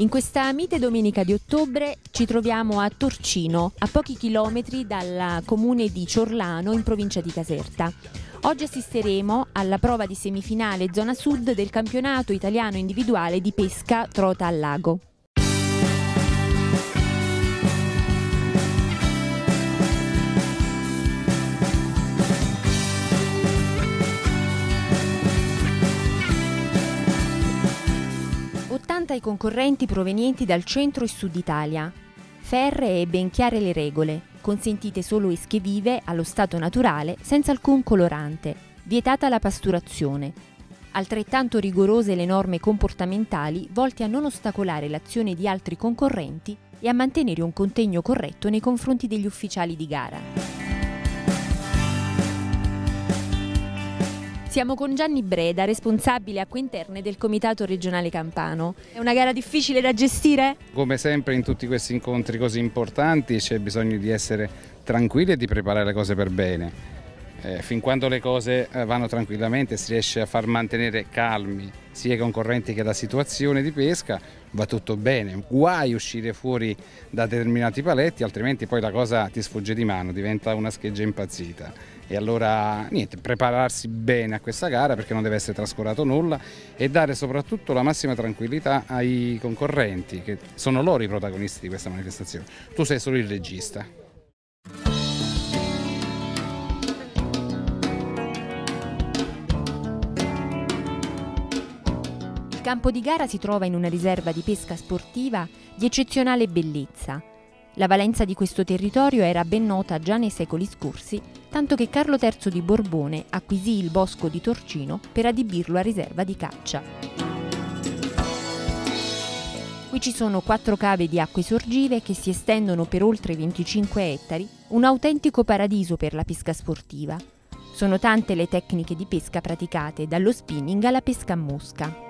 In questa mite domenica di ottobre ci troviamo a Torcino, a pochi chilometri dal comune di Ciorlano in provincia di Caserta. Oggi assisteremo alla prova di semifinale zona sud del campionato italiano individuale di pesca trota al lago. 80 i concorrenti provenienti dal centro e sud Italia. Ferre e ben chiare le regole, consentite solo esche vive allo stato naturale senza alcun colorante, vietata la pasturazione. Altrettanto rigorose le norme comportamentali volte a non ostacolare l'azione di altri concorrenti e a mantenere un contegno corretto nei confronti degli ufficiali di gara. Siamo con Gianni Breda, responsabile acque interne del Comitato regionale Campano. È una gara difficile da gestire? Come sempre in tutti questi incontri così importanti c'è bisogno di essere tranquilli e di preparare le cose per bene. Eh, fin quando le cose eh, vanno tranquillamente si riesce a far mantenere calmi sia i concorrenti che la situazione di pesca, va tutto bene. Guai uscire fuori da determinati paletti, altrimenti poi la cosa ti sfugge di mano, diventa una scheggia impazzita. E allora niente, prepararsi bene a questa gara perché non deve essere trascurato nulla e dare soprattutto la massima tranquillità ai concorrenti, che sono loro i protagonisti di questa manifestazione. Tu sei solo il regista. Il campo di gara si trova in una riserva di pesca sportiva di eccezionale bellezza. La valenza di questo territorio era ben nota già nei secoli scorsi, tanto che Carlo III di Borbone acquisì il bosco di Torcino per adibirlo a riserva di caccia. Qui ci sono quattro cave di acque sorgive che si estendono per oltre 25 ettari, un autentico paradiso per la pesca sportiva. Sono tante le tecniche di pesca praticate, dallo spinning alla pesca a mosca.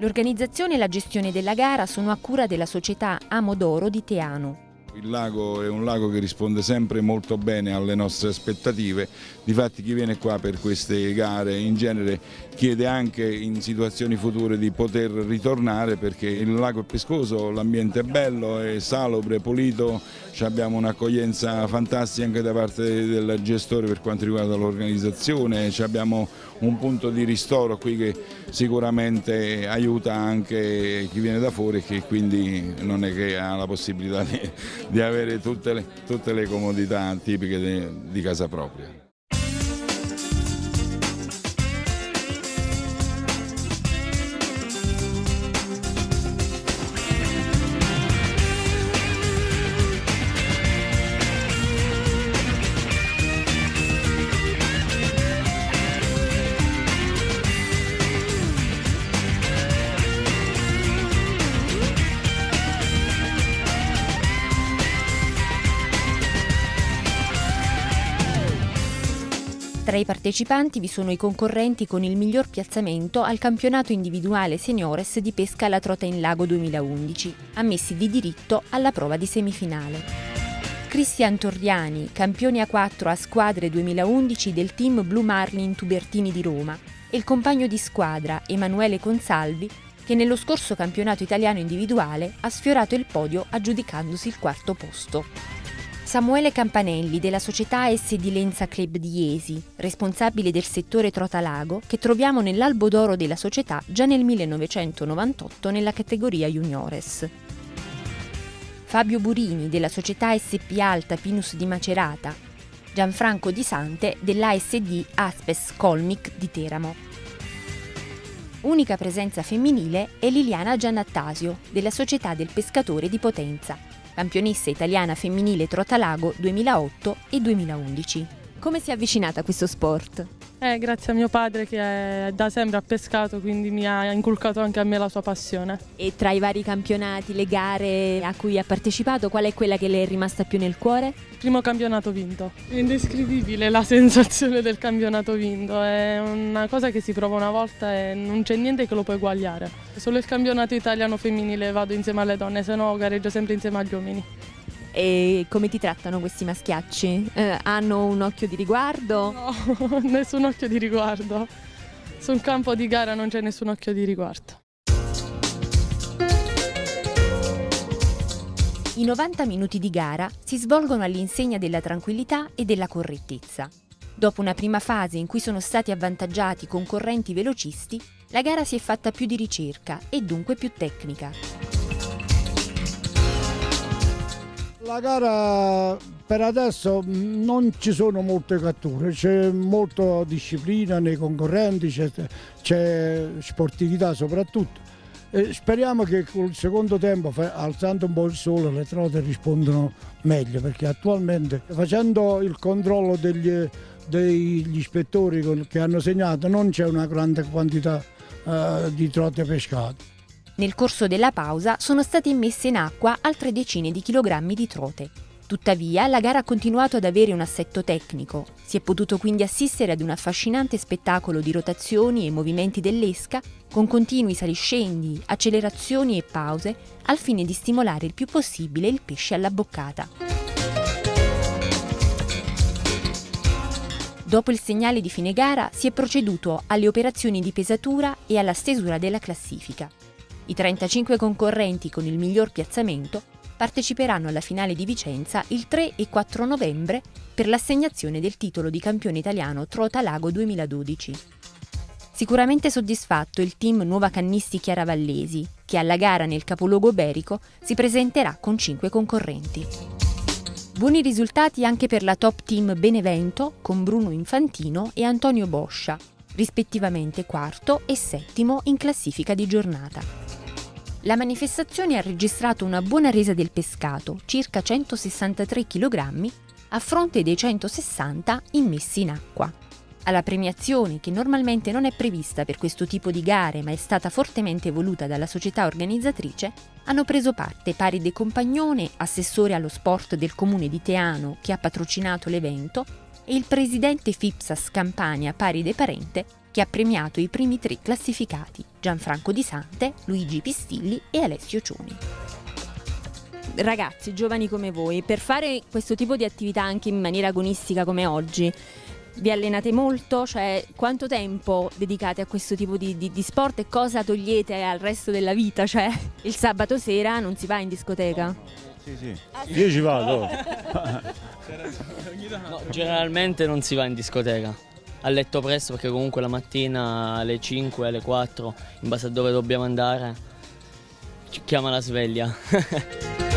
L'organizzazione e la gestione della gara sono a cura della società Amodoro di Teano. Il lago è un lago che risponde sempre molto bene alle nostre aspettative, difatti chi viene qua per queste gare in genere chiede anche in situazioni future di poter ritornare perché il lago è pescoso, l'ambiente è bello, è salobre, pulito, abbiamo un'accoglienza fantastica anche da parte del gestore per quanto riguarda l'organizzazione, abbiamo un punto di ristoro qui che sicuramente aiuta anche chi viene da fuori e che quindi non è che ha la possibilità di, di avere tutte le, tutte le comodità tipiche di, di casa propria. Tra i partecipanti vi sono i concorrenti con il miglior piazzamento al campionato individuale seniores di pesca alla trota in lago 2011, ammessi di diritto alla prova di semifinale. Cristian Torriani, campione a 4 a squadre 2011 del team Blue Marlin Tubertini di Roma, e il compagno di squadra Emanuele Consalvi, che nello scorso campionato italiano individuale ha sfiorato il podio aggiudicandosi il quarto posto. Samuele Campanelli della società S di Lenza Club di Iesi, responsabile del settore Trotalago, che troviamo nell'albo d'oro della società già nel 1998 nella categoria Juniores. Fabio Burini della società SP Alta Pinus di Macerata, Gianfranco Di Sante dell'ASD Aspes Colmic di Teramo. Unica presenza femminile è Liliana Giannattasio della società del pescatore di Potenza campionessa italiana femminile Trotalago 2008 e 2011. Come si è avvicinata a questo sport? Eh, grazie a mio padre che da sempre ha pescato, quindi mi ha inculcato anche a me la sua passione. E tra i vari campionati, le gare a cui ha partecipato, qual è quella che le è rimasta più nel cuore? Primo campionato vinto. È indescrivibile la sensazione del campionato vinto, è una cosa che si prova una volta e non c'è niente che lo può eguagliare. Solo il campionato italiano femminile vado insieme alle donne, se no gareggio sempre insieme agli uomini. E come ti trattano questi maschiacci? Eh, hanno un occhio di riguardo? No, nessun occhio di riguardo. sul campo di gara non c'è nessun occhio di riguardo. I 90 minuti di gara si svolgono all'insegna della tranquillità e della correttezza. Dopo una prima fase in cui sono stati avvantaggiati concorrenti velocisti, la gara si è fatta più di ricerca e dunque più tecnica. La gara per adesso non ci sono molte catture, c'è molta disciplina nei concorrenti, c'è, sportività soprattutto. E speriamo che col secondo tempo, alzando un po' il sole, le trote rispondano meglio, perché attualmente facendo il controllo degli, degli ispettori che hanno segnato non c'è una grande quantità uh, di trote pescate. Nel corso della pausa sono state immesse in acqua altre decine di chilogrammi di trote. Tuttavia, la gara ha continuato ad avere un assetto tecnico. Si è potuto quindi assistere ad un affascinante spettacolo di rotazioni e movimenti dell'esca, con continui saliscendi, accelerazioni e pause, al fine di stimolare il più possibile il pesce alla boccata. Dopo il segnale di fine gara si è proceduto alle operazioni di pesatura e alla stesura della classifica. I 35 concorrenti con il miglior piazzamento parteciperanno alla finale di Vicenza il 3 e 4 novembre per l'assegnazione del titolo di campione italiano Trota Lago 2012. Sicuramente soddisfatto il team Nuova Cannisti Chiaravallesi, che alla gara nel capoluogo berico si presenterà con 5 concorrenti. Buoni risultati anche per la top team Benevento con Bruno Infantino e Antonio Boscia, rispettivamente quarto e settimo in classifica di giornata. La manifestazione ha registrato una buona resa del pescato, circa 163 kg, a fronte dei 160 immessi in acqua. Alla premiazione, che normalmente non è prevista per questo tipo di gare ma è stata fortemente voluta dalla società organizzatrice, hanno preso parte Pari De Compagnone, assessore allo sport del comune di Teano che ha patrocinato l'evento, e il presidente FIPSAS Campania Pari De Parente che ha premiato i primi tre classificati, Gianfranco Di Sante, Luigi Pistilli e Alessio Cioni. Ragazzi, giovani come voi, per fare questo tipo di attività anche in maniera agonistica come oggi, vi allenate molto? Cioè, quanto tempo dedicate a questo tipo di, di, di, sport e cosa togliete al resto della vita? Cioè, il sabato sera non si va in discoteca? Sì, sì. Io ci vado. no, generalmente non si va in discoteca a letto presto perché comunque la mattina alle 5, alle 4, in base a dove dobbiamo andare, ci chiama la sveglia.